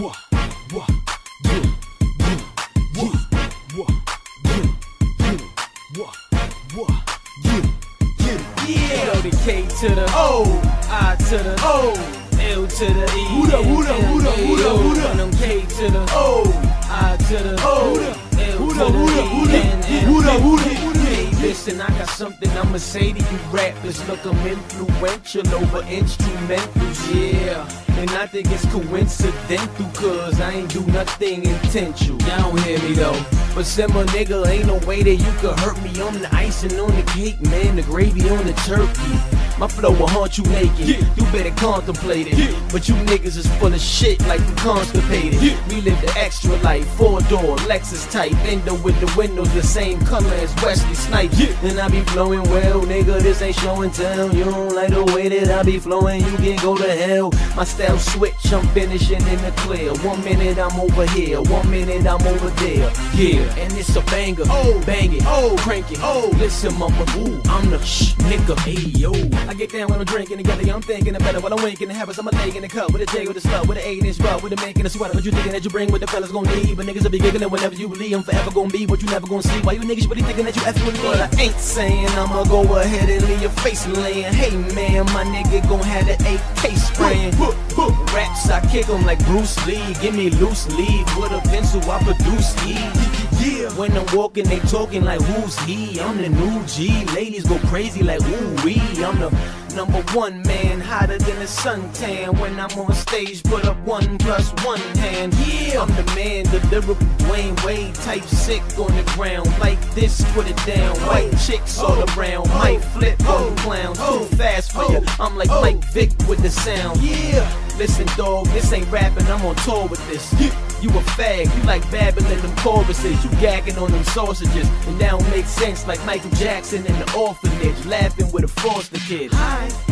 Wah, wah, yeah, yeah, yeah, wah, yeah, yeah, wah, wah, yeah, yeah, yeah. Yo, the K to the Oh, I to the oh, L to the E. Who da, who da, who da, who da, who da? From K to the oh, I to the Oh. L to the E. who da, and- and- who listen, I got something I'ma say to you rappers. Look, I'm influential over instrumentals, yeah. And I think it's coincidental, cause I ain't do nothing intentional. Y'all don't hear me though. But simmer nigga, ain't no way that you could hurt me. I'm the icing on the cake, man, the gravy on the turkey. My flow will haunt you naked. Yeah. You better contemplate it. Yeah. But you niggas is full of shit like you constipated. Yeah. We live the extra life, four door, Lexus type, endo with the windows the same color as Wesley Snipes. Yeah. And I be flowing well, nigga. This ain't show and tell. You don't like the way that I be flowing, you can go to hell. My style switch, I'm finishing in the clear. One minute I'm over here, one minute I'm over there. Yeah, and it's a banger. Oh. bang it, Oh. crank it. Oh. listen, mama, ooh, I'm the shh nigga. Hey yo, I get down when I'm drinking together. Yeah, I'm thinking of better while I'm winking. The habits I'm a leg in the cup with a J with a slut with an eight inch butt with a mink and a sweater. What you thinking that you bring with the fellas gon' need? But niggas will be giggling whenever you leave. I'm forever gon' be what you never gon' see. Why you niggas really thinking that you effing with me? But I ain't saying I'ma go ahead and leave your face laying. Hey man, my nigga gon' have the AK spraying. Raps, I kick 'em like Bruce Lee. Give me loose leaf with a pencil, I produce heat. Yeah. When I'm walking, they talking like who's he? I'm the new G. Ladies go crazy like ooh wee. I'm the number one man, hotter than a suntan. When I'm on stage, put up one plus one hand. Yeah, I'm the man, the lyrical Dwyane Wade type sick on the ground. Like this, put it down. White chicks all oh. around, might flip on clowns. Too oh. fast for you. Oh. I'm like Mike Vick with the sound. Yeah. Listen, dog, this ain't rapping, I'm on tour with this. You a fag, you like babbling them choruses, you gagging on them sausages, and that don't make sense like Michael Jackson in the orphanage, laughing with a foster kid. Hi.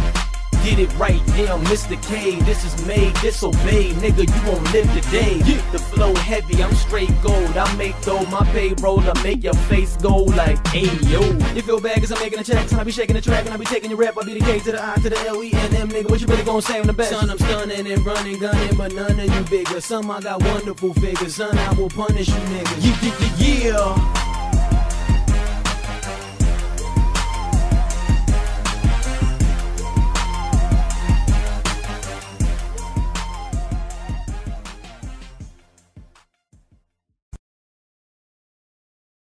Get it right, damn, Mr. K. This is made, disobey, nigga, you won't live today. Yeah. The flow heavy, I'm straight gold. I make though my payroll, I make your face go like, hey yo. You feel bad cause I'm making a check, and I be shaking the track, and I be taking your rap. I be the K to the I to the L E N M, nigga. What you really gonna say on the best? Son, I'm stunning and running, gunning, but none of you bigger. Some I got wonderful figures, son, I will punish you niggas. Yeah, yeah, yeah.